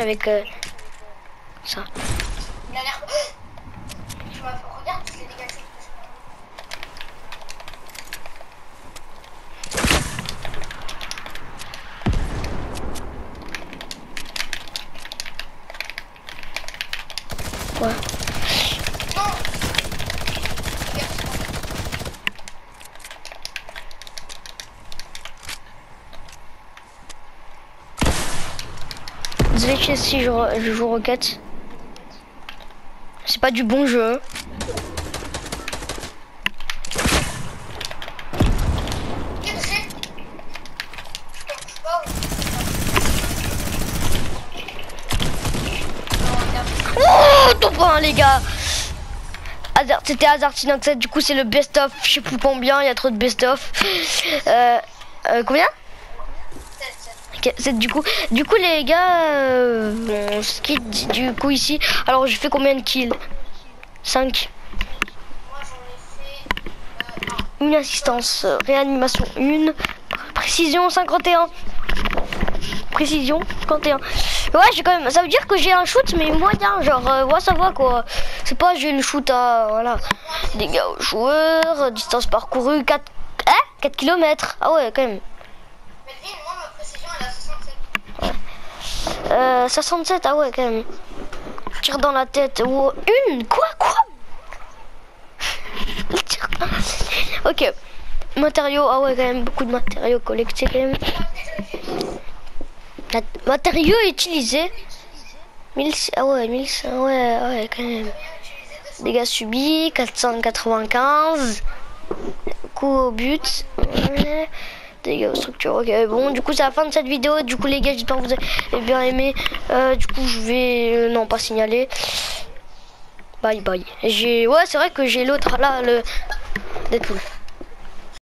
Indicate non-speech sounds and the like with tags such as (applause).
avec euh, ça. Il a l'air. M'as regarde, je l'ai dégagé. Ouais. Désolé si je, joue roquette. C'est pas du bon jeu. Oh, ton point, les gars. Hazard- C'était Hazardine 7, du coup c'est le best-of, je sais plus combien, il y a trop de best-of. Euh, euh, combien? C'est du coup, du coup les gars, euh, bon, ce qui dit du coup ici, alors je fais combien de kills? 5. Moi j'en ai fait. Euh, un. Une assistance, euh, réanimation 1, précision 51. Précision 51. Ouais, j'ai quand même, ça veut dire que j'ai un shoot mais moyen, genre, euh, ouais, ça va quoi. C'est pas j'ai le shoot à, voilà, dégâts aux joueurs, distance parcourue 4, hein 4 km. Ah ouais, quand même. Euh, 67, ah ouais, quand même. Tire dans la tête. Oh, une Quoi Quoi? (laughs) Ok. Matériaux, ah ouais, quand même, beaucoup de matériaux collectés, quand même. Mat- Matériaux utilisés. 1000, ah ouais, 1000, ah ouais, ah ouais, quand même. Dégâts subis, 495. Coup au but. Dégâts aux structures. Ok, bon, du coup, c'est la fin de cette vidéo. Du coup, les gars, j'espère que vous avez bien aimé. Euh, du coup, je vais. euh, non, pas signaler. Bye bye. J'ai. Ouais, c'est vrai que j'ai l'autre là, le. Deadpool.